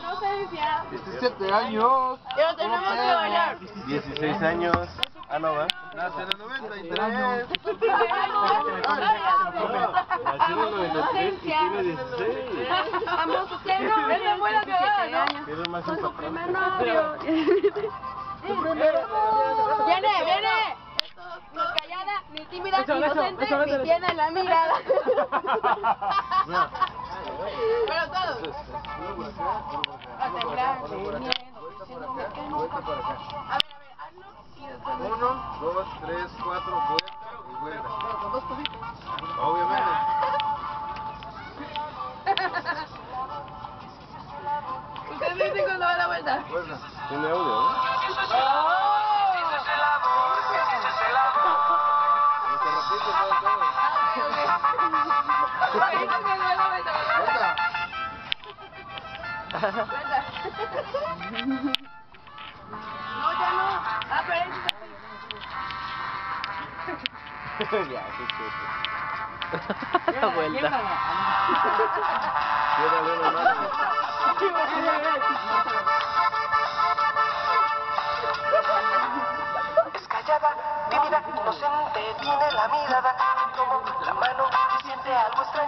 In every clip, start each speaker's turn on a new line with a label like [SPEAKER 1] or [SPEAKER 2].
[SPEAKER 1] inocencia.
[SPEAKER 2] 17 años.
[SPEAKER 1] Pero tenemos que bailar.
[SPEAKER 3] 16 años. Ah, no, ¿va?
[SPEAKER 2] Nace en el 93.
[SPEAKER 3] Nació en el 93 y tiene 16.
[SPEAKER 1] Vamos, usted no, es ¿no?
[SPEAKER 3] Eres más
[SPEAKER 1] Con su primer novio. Viene, viene. Ni callada, ni tímida, ni inocente, ni tiene la mirada. Pero todos. A ver, a ver.
[SPEAKER 2] 1, 2, 3, 4, vuelta. Obviamente.
[SPEAKER 3] No,
[SPEAKER 1] ya no. Ah, pero
[SPEAKER 3] Ya, qué chulo. Vuelta. Llévale una mano.
[SPEAKER 4] Es callada, tímida, inocente, tiene la mirada.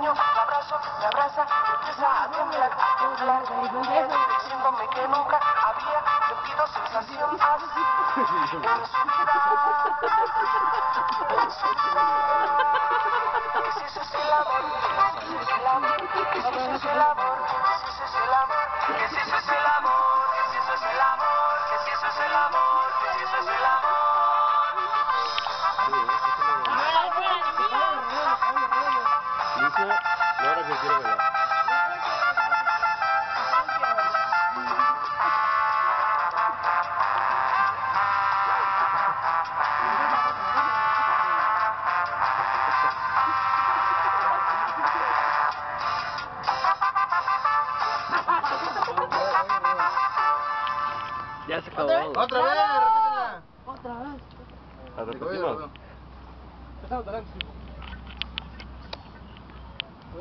[SPEAKER 4] La abrazo, me abraza, empieza a temblar, a temblar. Diciéndome que nunca había sentido sensación así en su vida. En su vida. Ese es el amor, ese es el amor, ese es el
[SPEAKER 3] Laura que quiere bailar. Ya se acabó.
[SPEAKER 2] Otra vez, repítela.
[SPEAKER 3] ¿La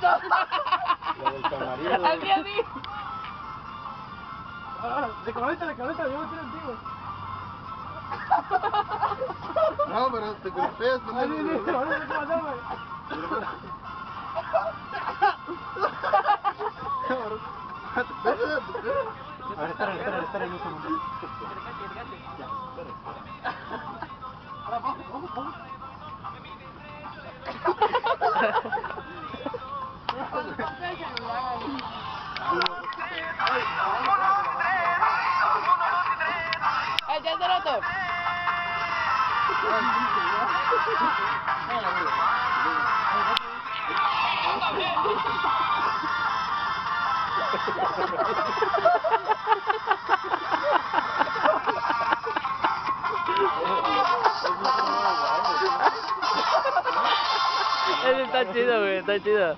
[SPEAKER 3] la del camarillo.
[SPEAKER 1] Así, así.
[SPEAKER 2] No, pero te golpeas. pendejo.
[SPEAKER 3] A ver, espera, espera, espera, un segundo.
[SPEAKER 1] Ay, 哎，你太
[SPEAKER 3] 激动了，太激动。